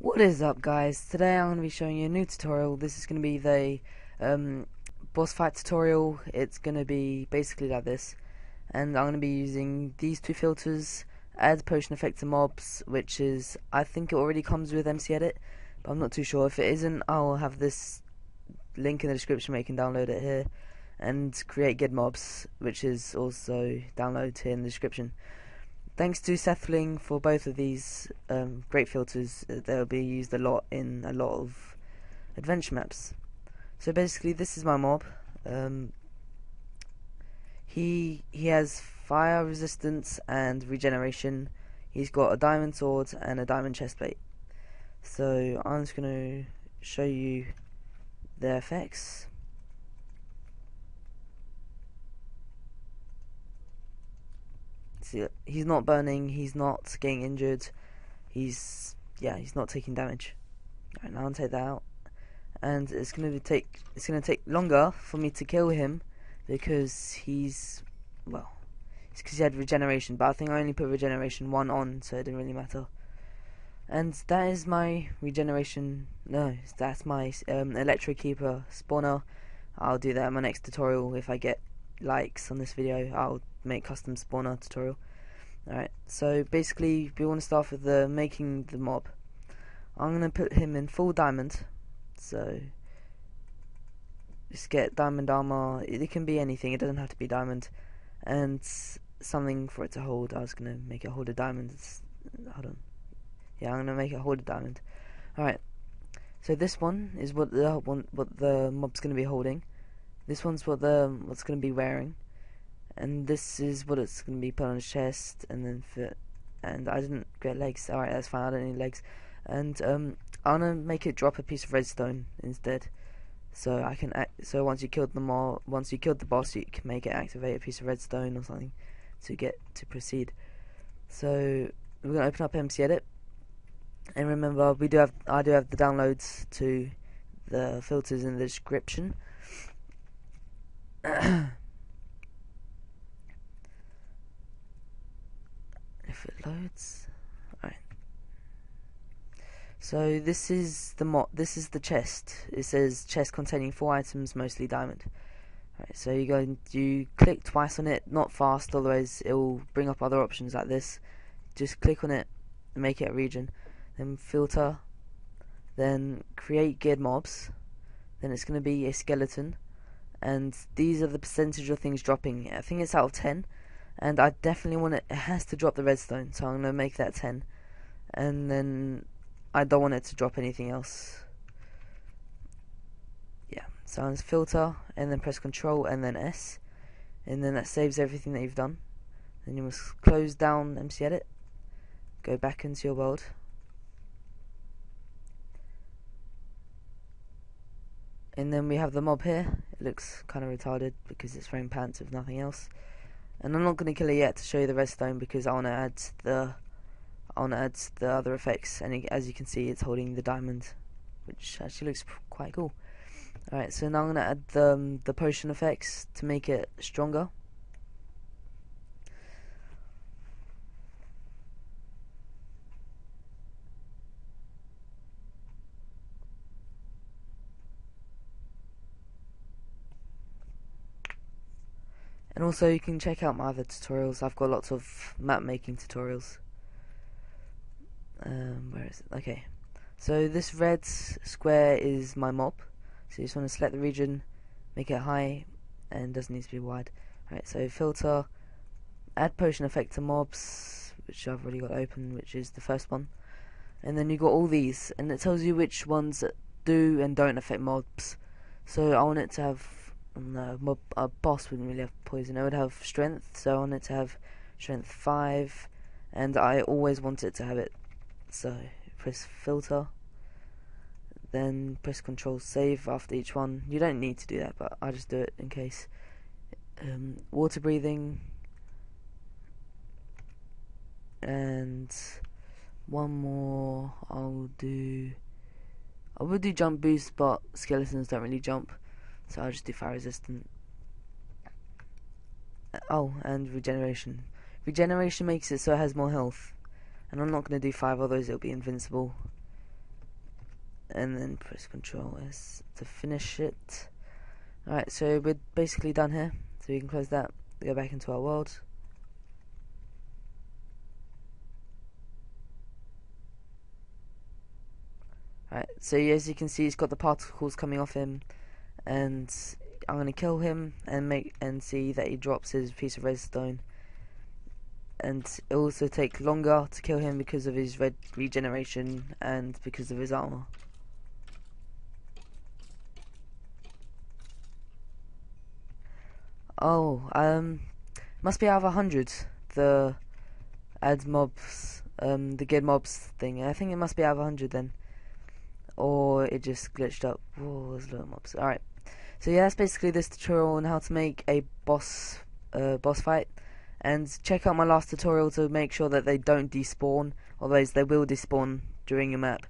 What is up guys? Today I'm going to be showing you a new tutorial. This is going to be the um, boss fight tutorial. It's going to be basically like this. And I'm going to be using these two filters, add potion effect to mobs, which is, I think it already comes with MC Edit, but I'm not too sure. If it isn't, I'll have this link in the description where you can download it here. And create geared mobs, which is also downloaded here in the description. Thanks to SethBling for both of these um, great filters. Uh, they'll be used a lot in a lot of adventure maps. So basically, this is my mob. Um, he he has fire resistance and regeneration. He's got a diamond sword and a diamond chestplate. So I'm just going to show you their effects. See he's not burning, he's not getting injured, he's yeah, he's not taking damage. Alright, now I'll take that out. And it's gonna take it's gonna take longer for me to kill him because he's well it's because he had regeneration, but I think I only put regeneration one on, so it didn't really matter. And that is my regeneration. No, that's my um, electro keeper spawner. I'll do that in my next tutorial if I get likes on this video. I'll make custom spawner tutorial. Alright, so basically we want to start with the making the mob. I'm going to put him in full diamond. So just get diamond armor. It can be anything, it doesn't have to be diamond. And something for it to hold. I was going to make it hold a diamond. It's, hold on. Yeah, I'm going to make it hold a diamond. Alright. So this one is what the what the mob's going to be holding. This one's what the what's going to be wearing and this is what it's going to be put on chest and then fit and I didn't get legs. Alright that's fine I don't need legs. And um, I'm gonna make it drop a piece of redstone instead. So I can act so once you killed them all once you killed the boss you can make it activate a piece of redstone or something to get to proceed. So we're gonna open up MC Edit. And remember we do have I do have the downloads to the filters in the description if it loads. Alright. So this is the mo this is the chest. It says chest containing four items, mostly diamond. Alright, so you go you click twice on it, not fast, otherwise it will bring up other options like this. Just click on it and make it a region. Then filter, then create geared mobs. Then it's gonna be a skeleton. And these are the percentage of things dropping. I think it's out of ten and I definitely want it. It has to drop the redstone, so I'm gonna make that ten, and then I don't want it to drop anything else. Yeah, so I'm filter, and then press Control, and then S, and then that saves everything that you've done. Then you must close down MC Edit, go back into your world. And then we have the mob here. It looks kind of retarded because it's wearing pants with nothing else. And I'm not going to kill it yet to show you the redstone because I want to add the I want to add the other effects. And it, as you can see, it's holding the diamond, which actually looks quite cool. Alright, so now I'm going to add the, um, the potion effects to make it stronger. And also you can check out my other tutorials. I've got lots of map making tutorials. Um, where is it? Okay. So this red square is my mob. So you just want to select the region, make it high, and doesn't need to be wide. Alright, so filter, add potion effect to mobs, which I've already got open, which is the first one. And then you got all these, and it tells you which ones do and don't affect mobs. So I want it to have no, a boss wouldn't really have poison. I would have strength, so I wanted to have strength 5, and I always wanted to have it. So, press filter, then press control save after each one. You don't need to do that, but I just do it in case. Um, water breathing, and one more I'll do. I would do jump boost, but skeletons don't really jump. So I'll just do fire resistant. Uh, oh, and regeneration. Regeneration makes it so it has more health. And I'm not going to do 5, otherwise it'll be invincible. and then press Control S to finish it. Alright, so we're basically done here. So we can close that, go back into our world. Alright, so as you can see, he's got the particles coming off him, and I'm gonna kill him and make and see that he drops his piece of redstone. And it also take longer to kill him because of his red regeneration and because of his armor. Oh, um, must be out of a hundred. The add mobs, um, the get mobs thing. I think it must be out of a hundred then or it just glitched up. Whoa, there's little mobs. Alright. So yeah, that's basically this tutorial on how to make a boss uh, boss fight. And check out my last tutorial to make sure that they don't despawn, otherwise they will despawn during your map.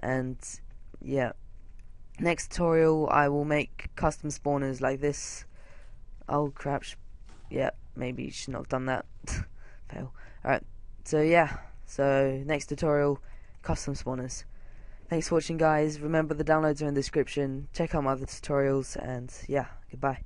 And yeah. Next tutorial I will make custom spawners like this. Oh crap. Yeah, maybe should not have done that. Fail. Alright. So yeah. So next tutorial, custom spawners. Thanks for watching guys, remember the downloads are in the description, check out my other tutorials, and yeah, goodbye.